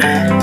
We're